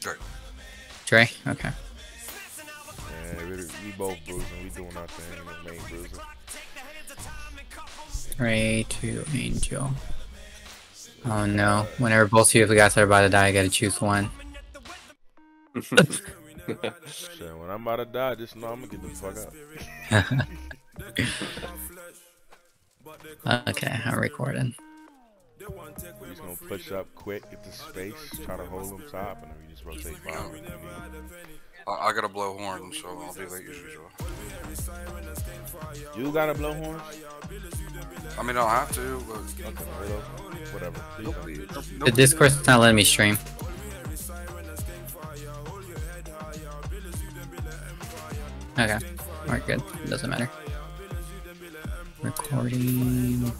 Dre. Dre? Okay. Yeah, we, we both bruising. We doing our thing. The main bruising. Dre to Angel. Oh no. Whenever both of you guys are about to die, I gotta choose one. Shit, when I'm about to die, just know I'm gonna get the fuck out. okay, I'm recording. We just gonna push up quick, get the space, try to hold them top, and then we just rotate bottom. I, I gotta blow horn, so I'll be late as usual. You gotta blow horns? I mean, I don't have to, but Okay, well, whatever. Nope, nope, The nope. Discord's not letting me stream. Okay, we're good. Doesn't matter. Recording.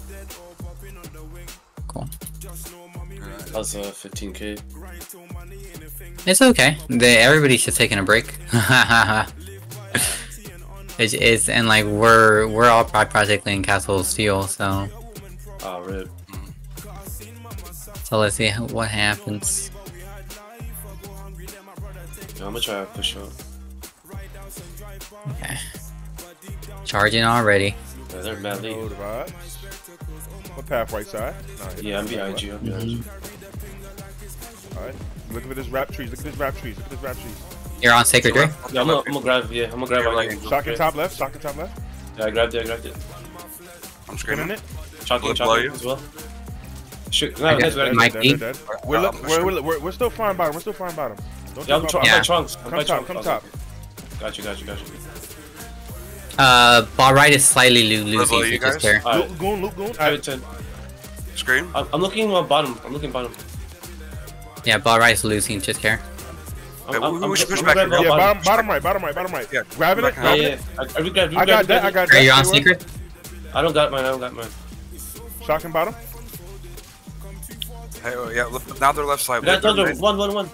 How's uh 15k? It's okay. They, everybody's just taking a break. it's, it's and like we're we're all pra- practically in Castle Steel, so Ah, rip. so let's see what happens. Yeah, I'm gonna try to push up. Okay. Charging already. Yeah, they're mad Oh, late. the vibes. What path, right side? Nah, hit Yeah, I'm behind you. I'm behind you. Alright. Look at this rap trees. Look at this rap trees. Look at this rap trees. You're on Sacred Dre? Yeah, I'm gonna, I'm gonna grab. Yeah, I'm gonna grab Yeah, one. like Angel. Shocking Okay. top left. Shocking top left. Yeah, I grabbed it. I grabbed it. I'm screaming. it. Shocking, Will it blow shocking you? as well. Shoot, no, got that's Mike Dead, dead, dead. We're, look, we're, we're, we're, we're still flying bottom. We're still flying bottom. Don't Yeah, I'm, jump tr- out I'm Yeah. by trunks. I'm Come by top, trunks. come top. Got you, got you, got you. Uh, ball right is slightly lo- Level, losing, you just guys? there. Alright, Look, goon, look, goon. I Alright, ten. Scream. I'm, I'm looking on bottom. I'm looking bottom. Yeah, ball right is losing, just care. I'm, I'm, we- I'm, should push I'm back. Yeah, bottom, bottom right, bottom right, bottom right. Yeah, Grabbing it, back Yeah, yeah. it. I, I regrabbed, I got that, I got Dre, that. you're on Stay Sacred? I don't got mine. I don't got mine. Shocking bottom. Hey, oh, yeah, look, now they're left side. That Their, main, one, one, one.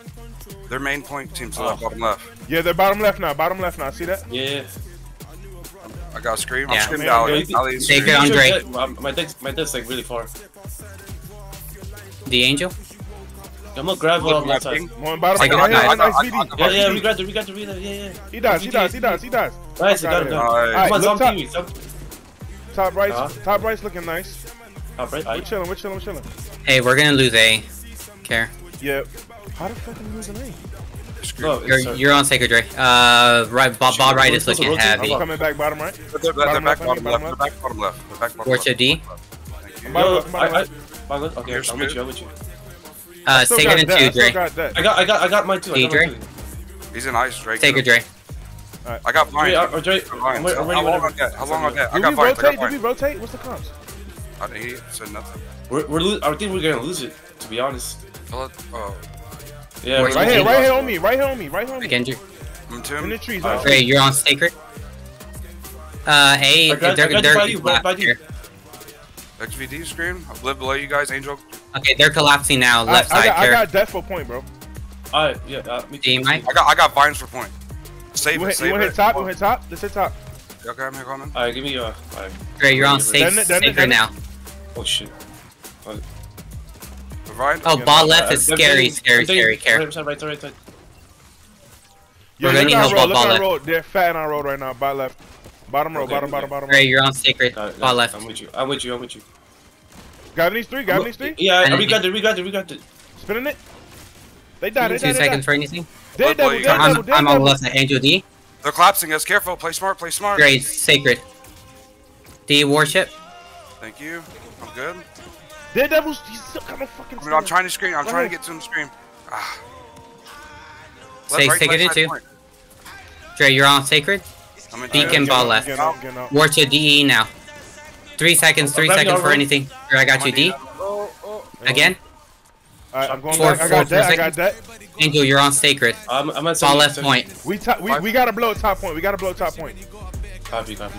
their main point team's Oh. left, bottom left. Yeah, they're bottom left now, bottom left now. See that? Yeah. I got scream. Yeah. I'm screaming Man, Ali. yeah, Ali is Take it on Sure, Dre. yeah, um, My deck's, my deck's like really far. The Angel? I'm gonna grab one on that side. One bottom Take right. it Right on here, I nice got- I BD. got- Yeah, yeah, BD. we got the, we got the relay. Yeah, yeah. He does, he does, he does, he does. Nice, I got him. here. done. Come on, look top. TV. Some Top right, Huh? top right's looking nice. top right. We're chilling, we're chilling, we're chilling. Hey, we're gonna lose A. Care. Yeah. How the fuck are you losing A? Scream. no, You're, it's, uh, you're on Sacred Dre. Uh, right, ball, ball right is looking Rotate, heavy. rotate. Coming back bottom right. They're, they're, they're Bottom back left, bottom bottom left. They're back bottom left. They're back bottom Fortune left. D. Thank you. Bottom No, left, bottom I, I, left. fine, look, okay, You're I'm with you, I'm with you. Uh, Still Sacred and that, two, still Dre. got that. I got, I got, I got mine too. I got Dre? mine. He's in ice, Drake. Sacred Dre. I got Dre, vines. uh, or Dre, I got vines. I'm, re- How ready long I whenever. get? How long I get? I got we vines. I rotate? got Do we rotate? What's the comps? I didn't- He said nothing. We're, we're I think we're gonna lose it. To be honest. Tell it- Oh, Yeah, Where's we're Right here, right here on me, right here on me, right here on me. Again, Dre. I'm In the trees, Uh, right? Dre, you're on Sacred. Uh, A, I got- they're, I got they're, XVD scream. I live below you guys. Angel. Okay, they're collapsing now. Left I side, got, I got death for point, bro. Alright, yeah, uh, me D, too. I got I got vines for point. Save You it. want Save to it. hit top? You want to hit top? Let's hit top. Okay, I'm here coming. Alright, give me your. alright. Dre, you're on Done safe, it, done it, Sacred done it. now. Oh shit. Provide. Oh, Yeah, ball left Uh, is scary, taking- scary, scary, care. Right side, right side, right side. Yeah, We're gonna look need at our help road. on Look ball left. road. They're fat in our road right now. Bottom left. Bottom row, Okay, bottom, bottom, bottom. Dre, you're on Sacred. Got it, Ball left. I'm with you. I'm with you. I'm with you. Got these three? Got these three? Yeah, we got it. We got it. We got it. Spinning it? They died, they Two died, they seconds for anything. They Blood double, blow, they you double, I'm, I'm on the left. Angel D. They're collapsing us. Careful. Play smart. Play smart. Great, Sacred. D, Warship. Thank you. I'm good. Daredevil's, he's still kind of fucking I mean, I'm trying to scream. I'm trying to get to him. Scream. Ah. Say right, Sacred left too. point. Dre, you're on Sacred. I'm in Beacon ball left. Getting out, getting DE now. Three seconds, three seconds for anything. Dre, I got you. D. Oh, oh, oh. Again. Alright, I'm going Four- back. I four- got that, four I got that. Angel, you're on Sacred. I'm, I'm at Ball left point. We, top, we, we gotta blow top point. We gotta blow top point. Copy, copy.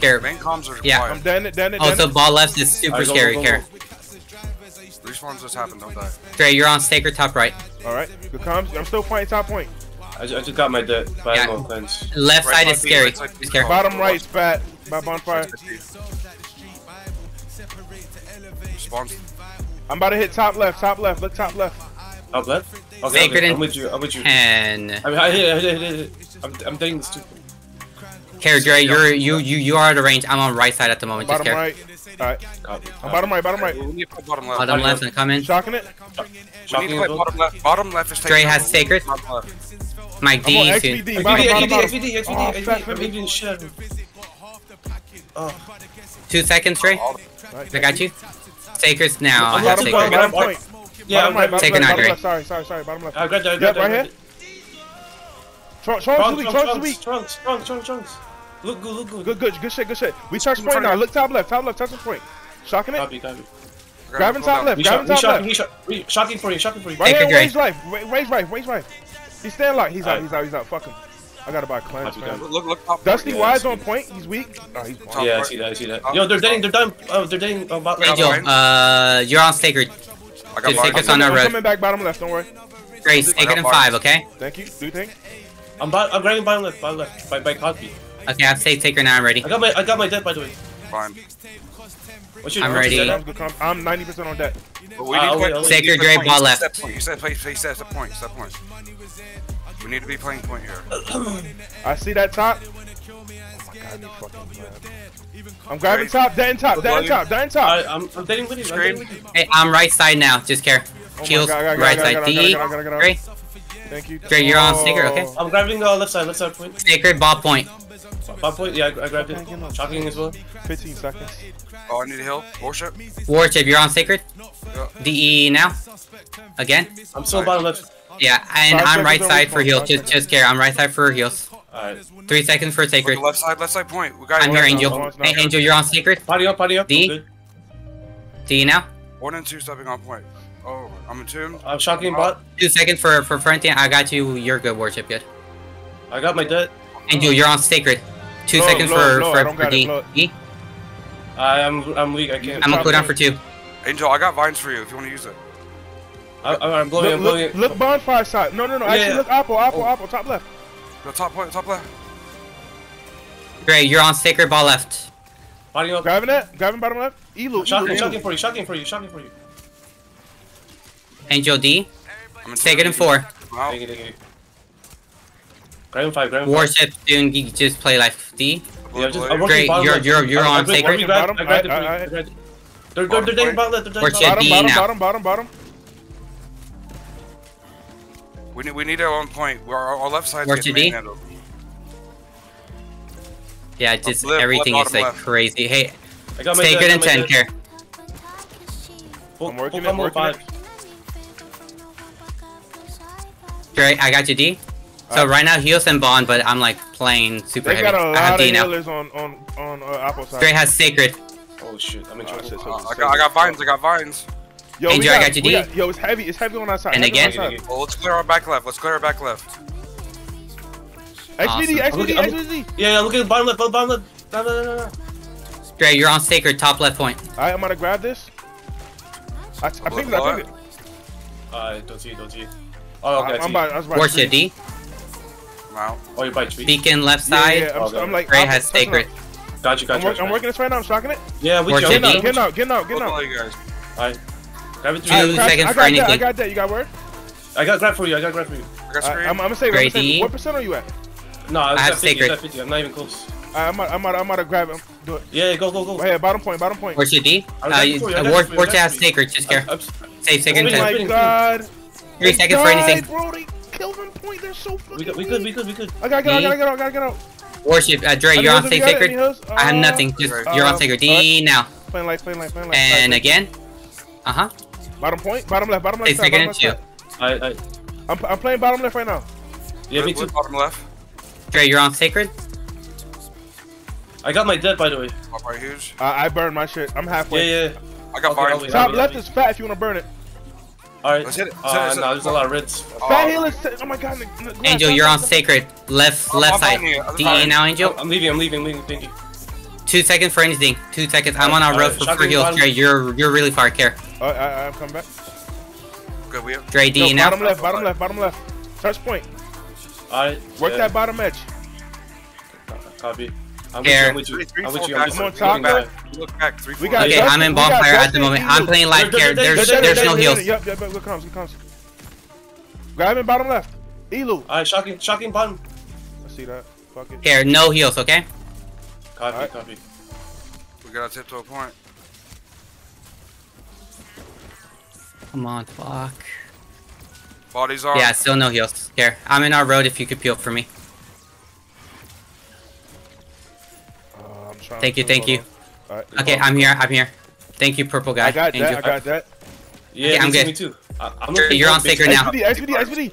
Here. Main comms are Yeah. I'm quiet. done it, done it, Also, ball left is super Alright, go, scary. go, go, Care. go. Respawns just happened. Don't die. Dre, you're on Sacred top right. Alright, good comms. I'm still fighting top point. I just, I just got my debt. But Yeah. I have no offense. Left Right side side is scary. right side Is scary. Bottom right, spat. By bonfire. Spawns. I'm about to hit top left, top left. Look top left. Top left. Okay, Sacred okay, I'm with you. I'm with you. And I mean, I hit it. I hit it. I hit it. I'm, I'm dating this too. Care Dre, you're you you you are out of range. I'm on right side at the moment. Just Bottom care. right. Alright. Copy. I'm bottom right, bottom right. We need to play bottom left. Bottom left and come in. Shocking it. We need to as play well. bottom left. Bottom left is taking Dre has sacred. Bottom left. Mike I'm on D. I'm baby. leaving shit out of him. Oh, Two seconds, Dre. Right, I got you. Sacred's now. I have left Bottom point, sacred. point, bottom bottom point. point. yeah, Bottom I'm right, right. bottom Taking left, bottom left. Sorry, sorry, sorry. Bottom left. I grabbed that. Yep, right here. Trunks, Trunks Trunks, is weak. trunks, Trunks trunks, trunks, trunks, trunks, trunks. Look good, look good. Good, good, good shit, good shit. We touch point now. Look top left, top left, touch point. Shocking it. Copy, copy. Grabbing top left, grabbing top left. he shot. he- Shocking for you, shocking for you. Right here, a raise life, raise life, raise life. He's staying locked. He's out, he's out, he's out. Fuck him. I gotta buy cleanse, Copy, man. copy. Look, look. Dusty Yeah, Wide's yeah. on point. He's weak. Oh, he's Top Yeah, I see that, I see that. Yo, they're dating, they're done. Oh, they're dating about Wait, Angel, Fine. uh, you're on sacred. I got Just take mine. us on I'm our road. coming back bottom left. Don't worry. Dre, sacred in five, okay? Thank you. Do you think? I'm, about, I'm grabbing bottom left, bottom left, by, by copy. Okay, I've saved sacred now. I'm ready. I got my, I got my dead by the way. Fine. What's your I'm ready. your Sounds dead? good. com- I'm 90% on deck. But we need to I'll play. wait, I'll wait. we need to Sacred play Dre, point. ball You left. said point. You said play. He says the point. Set point. We need to be playing point here. I see that top. Oh my god, you fucking glad. I'm grabbing top, dead in top, dead in top, dead in top. Alright, I'm, I'm dating with you. I'm with you. Hey, I'm right side now. Just care. my Heels, God, right side. gotta- I D. I I Dre, Thank you. Dre, you're on sneaker, okay? Oh. I'm grabbing uh, left side, left side point. sacred ball point. Bot point, yeah, I, I grabbed it. up. Shocking as well. 15 seconds. Oh, I need a heal. Worship. Warship, you're on sacred. Yeah. DE now. Again. I'm still bottom left. Yeah, and Five I'm right side for respawn, heals. Just, just care. I'm right side for heals. Alright. Three seconds for sacred. at left side. Left side point. We got I'm here, Angel. no, it's not Hey, good. Angel, you're on sacred. Party up, party up. D? I'm good. DE now. One and two stepping on point. Oh, I'm attuned. I'm shocking bot. Two seconds for for fronting. I got you. You're good, Warship. Good. I got my dead. Angel, you're on sacred. Two Low, seconds low, for low, I for, don't for got it, D. low. D. I, I'm I'm weak. I can't. I'm gonna cooldown point. for two. Angel, I got vines for you if you want to use it. I, I, I'm blowing. I'm Look, blowing. look, look bonfire side. No, no, no. Yeah, Actually, yeah. look apple, oh. apple, Oh. apple, top left. The top point. Top left. Great. You're on sacred. Ball left. Party up. Grabbing that. Grabbing bottom left. Elu, Shocking, Elu, shocking Elu. for you. Shocking for you. Shocking for you. Angel D. I'm Sacred in four. I'm out. Thank you, thank you. Grab five. Grab five. Warship soon. You just play life. D. Yeah, just, I'm Great, bottom you're- you're- you're I- I on grabbed- sacred. I Bottom, I grabbed it I- I- I grabbed it. They're, they're, Bottom they're dating point. bottom left. They're dating Or bottom chip Bottom, bottom, bottom, bottom, bottom. We need. We need our own point. Where our, our left side's Work getting to D? manhandled. Yeah, just left, everything left, is like left. crazy. Hey, I got my sacred and I ten. Care. Full- I'm working full it, combo working five. Great. I got you D. So right now heals and bond, but I'm like playing super They heavy. got a I have lot D of now. healers on on on uh, apple side. Great has sacred. Oh shit, I'm in trouble. shit, so- Uh, I got. I got vines. I got vines. Yo, we Angel, I got you, we D. Yo, it's heavy. It's heavy on our side. And heavy again? side. Well, let's clear our back left. Let's clear our back left. XVD, Awesome. XVD, I'm looking- I'm- Yeah, yeah, look at the bottom left, bottom left. No, no, no, no, no. You're on sacred. Top left point. Alright, I'm gonna grab this. I, I think it, I think it. I don't see it, don't see it. Oh, okay, I I'm see. about, I was about Warship D. I'm out. Oh, you're by tree. Beacon left side. yeah, yeah, I'm, Okay. I'm like, Great I'm- has sacred. Got you, got I'm, you. work, got I'm you. working this right now. I'm shocking it. Yeah, with Work you. it, I'm with D. you. Getting out, getting out, Look getting out. all. Alright. Grab Two three. Alright, seconds I for got that. I got that. You got word? I got grab for you, I got grab for you. I got screen. I'm, I'm gonna say, I'm Great gonna say, D. what percent are you at? No, I I have 50, sacred. 50. I'm not even close. I'm out, I'm out, I'm out to grab him. Do it. Yeah, go, go, go. Right here, bottom point, bottom point. Warship D. I Uh, got you- it for you, I uh, got War- it for you, I Warship got it has sacred. Just care. Save second Wait, Oh ten. my god. Three They seconds for anything. died, Bro, they killed him point. They're so fucking We good, we weak. good, we good, we good. I gotta get out, I gotta get out, I gotta get out. Warship. Uh, Dre, you're on heals? Safe sacred. Any? I have Uh, nothing. Just Right. you're on uh, sacred. D now. Playing life, playing life, playing life. And again. Uh huh. Bottom point, bottom left, bottom left. Stay side, second bottom left side. I, I, I'm, I'm playing bottom left right now. yeah, me too. Bottom left. Dre, you're on sacred. I got my dead, by the way. Top right huge. Uh, I burned my shit. I'm halfway. yeah. yeah. I got Okay, vines. Top left is fat if you wanna burn it. Alright. Let's hit it. Uh, Let's hit it. no, there's a lot of reds. Oh, Fat heal is. Oh my god. the- the Angel, you're on sacred. Left, I'm left on side. you. DE fine. now, Angel. I'm leaving, I'm leaving, I'm leaving. Thank you. Two seconds for anything. Two seconds. I'm on our road Alright, for, for shotgun heals. Dre, you're you're really far. Care. Uh, I, I, I'm coming back. Good. We have. Dre, Yo, DE now. bottom left, bottom left, bottom left. Touch point. Alright. Work yeah. that bottom edge. Copy. I'm Here. with you, I'm with you. I'm with you. I'm with you. I'm with You look back. Three, four Okay, I'm in we got bonfire at the moment. I'm playing life They're- care. There's there's no heals. Yep, yep, yep. Good comes, good comes. Grab him bottom left. Elu. Alright, shocking, shocking bottom. I see that. Fuck it. Here, no heals, okay? Copy, Alright. copy. We gotta tip to a point. Come on, fuck. Bodies on. Yeah, still no heals. Here, I'm in our road if you could peel for me. Trying Thank you, thank you. Alright, Okay, I'm here, I'm here. Thank you, purple guy. I got Angel. that. I got that. Yeah, Okay, I'm too, good. me too. I, I'm You're- you're on big- sacred now. SVD, SVD, SVD.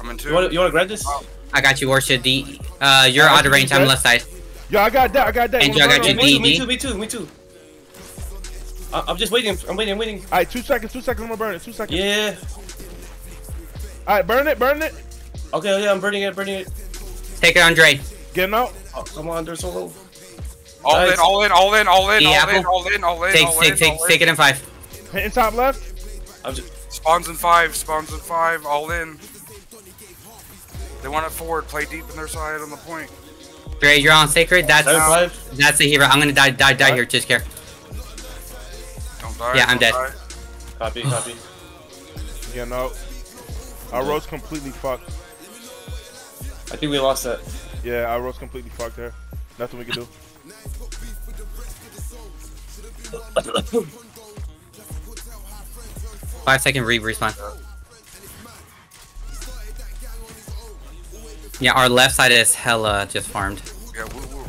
I'm in two. You wanna, you wanna grab this? I got you, Warsha D. Uh, you're Uh, out of range. I'm good. left side. Yo, I got that. I got that. Angel, I got you. on Yeah, me? me DD. too, me too, me too, me too. I, I'm just waiting. I'm waiting, I'm waiting. Alright, two seconds. Two seconds. I'm gonna burn it. Two seconds. Yeah. Alright, burn it. Burn it. Okay, yeah, I'm burning it, burning it. Take it on Dre. Get him out. Oh, come on, they're so low. All in, all in, all in, all in, The all in, all in, all in, Take, all take, in, take, all take in. it in five. Hitting top left. Spawns in five, spawns in five, all in. They want it forward, play deep in their side on the point. Dre, you're on sacred. That's that's the hero. I'm gonna die, die, die here. Just care. Don't die. Yeah, I'm don't dead. die. Copy, copy. You know. Our road's completely fucked. I think we lost that. Yeah, our road's completely fucked there. Nothing we can do. Five second re respawn. Yeah, our left side is hella just farmed. Yeah, woo, woo.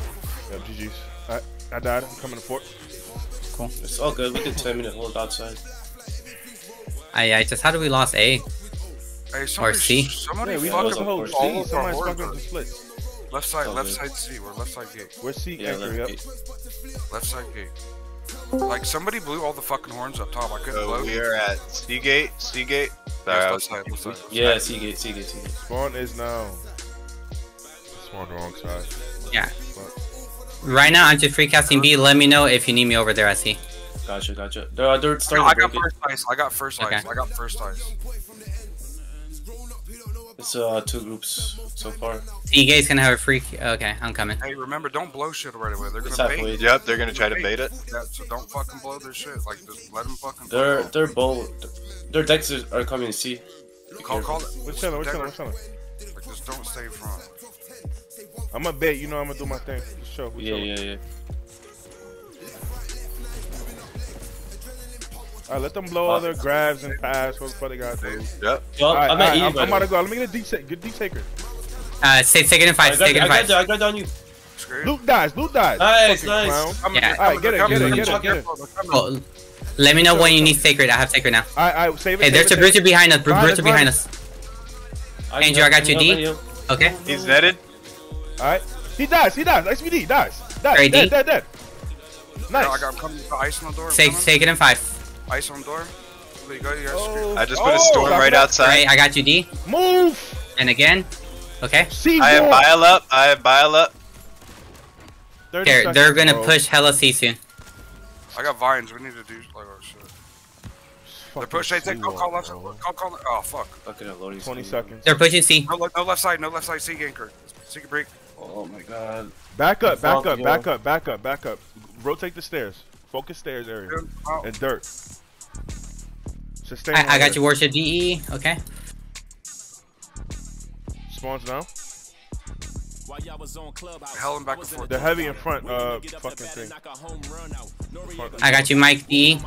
Yeah, GG's. Alright, I died. I'm coming to fort. Cool it's all good. We did 10 minute hold outside. I, I just how do we lost A? Hey, somebody, C. somebody Yeah, we fucking fucked the whole all C. over Somebody's fucking board, the bro. splits. Left side, all left good. side C. We're left side gate. Where's C Yeah, anchor? left Yep. gate. Left side gate. Like somebody blew all the fucking horns up top. I couldn't blow. We are at C gate. Seagate. Sorry, I was side, left side. Yeah. C gate, Seagate, C gate. Spawn is now. Spawn wrong side. Yeah. Fuck. Right now I'm just free casting B. Let me know if you need me over there. I see. Gotcha, gotcha. They're, they're No, starting I to got it. first ice. I got first Okay. ice. I got first ice. It's uh, two groups so far. C gate's gonna have a freak. Okay, I'm coming. Hey, remember, don't blow shit right away. They're gonna halfway. bait. Yep, they're gonna try to bait it. Yeah, so don't fucking blow their shit. Like, just let them fucking. They're blow. they're both their decks are are coming to C. call, call it. We're chilling. We're chilling. We're chilling. Like, just don't stay front. I'm gonna bet. You know I'm gonna do my thing. For sure. We Yeah, chilling. yeah, yeah. Alright, let them blow all their grabs and pass. What the fuck they got to do? Yep. Yo, Alright, I'm at alright, E. I'm, I'm about to go. Let me get a D take. Good D taker. Uh, take, take it in five. got, Take it in five. I got down you. Screwed. Luke dies. Luke dies. Nice, Fucking nice. clown. Yeah. Alright, get it, coming, get it, get it, get it. they're coming. Cool. Let me know when you need sacred. I have sacred now. Alright, alright, save it. Hey, there's it, a bruiser behind us. Bruiser us, behind behind us. Angel, I got you, D. Okay. He's netted. Alright. He dies. He dies. SVD dies. Dies. Great, Dead, D. dead, dead. Yeah, I Nice. got I'm coming. The ice on the door. I'm Take, coming. take it in five. Ice on door. You go. You guys. Oh, I just put a oh, storm stop right that. outside. Right, I got you, D. Move. And again. Okay. C I have war. bile up. I have bile up. 30 Here, they're gonna bro. push hella C soon. I got vines. We need to do like oh shit. They're Fucking pushing. Take C call, call left. bro. Call, call. Oh fuck. Fucking loading 20 screen. seconds. They're pushing C. No, no left side. No left side. C anchor. Secret break. Oh my god. Back up, back up, back up, back up, back up. Rotate the stairs. Focus stairs area. Dude, oh, And dirt. Sustain. I, I got you, worship DE. Okay. Spawns now. hell and back and forth. The heavy in front, uh, fucking thing. I got you, Mike D.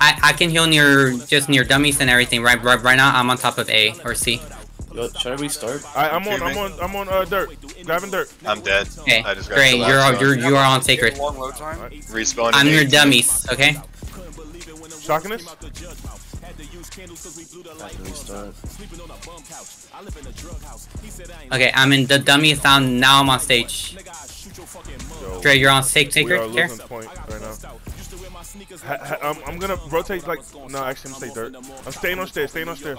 I, I can heal near just near dummies and everything. Right, right, right now I'm on top of A or C. Yo, should I restart? Alright, I'm on, I'm on, I'm on, uh, dirt. Grabbing dirt. I'm dead. Okay, I just got great. You're on, on. you're you are on sacred. Long load time. Respawning. I'm your dummies. Okay. Shocking us? I can restart. Okay, I'm in the dummies down. Now I'm on stage. Yo, Dre, you're on sac- we sacred here. point right now. Ha, ha, I'm, I'm gonna rotate like, no, actually, I'm stay dirt. I'm staying on stairs, staying on stairs.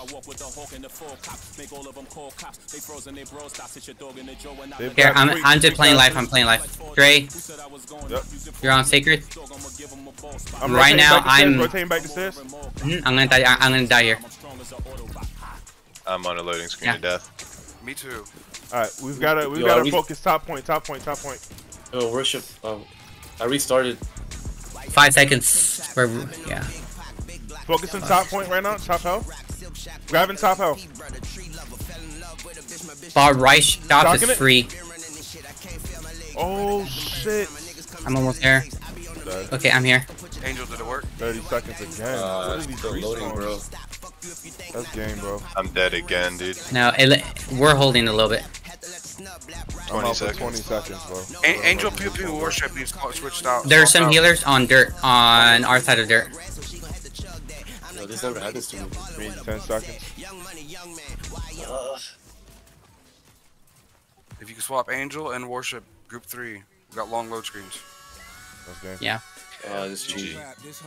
They've Here, I'm I'm just playing life. I'm playing life. Dre, Yep. you're on sacred. I'm Right now, back the I'm- rotating back the stairs. I'm gonna die. I- I'm gonna die here. I'm on a loading screen Yeah. of death. Me too. All right, we've got to, we've Yo, gotta focus top point, top point, top point. Yo, worship. Um, I restarted. Five seconds. We're, yeah. Focus on top point right now, top health. Grabbing top health. Bot right shop Docking is free. Oh shit. I'm almost there. Dead. Okay, I'm here. Angel, did it work? 30 seconds again. Uh, what are these loading, bro. That's game, bro. I'm dead again, dude. No, it, we're holding a little bit. I'm 20 out for seconds. 20 seconds, bro. A- Angel Pew Pew Worship needs to switched out. There's Swap some out. healers on dirt, on our side of dirt. Yo, this never happens to me. Really. 10 seconds. Ugh. If you can swap Angel and Worship Group 3, we got long load screens. That's game. Yeah. Uh, this is GG. GG.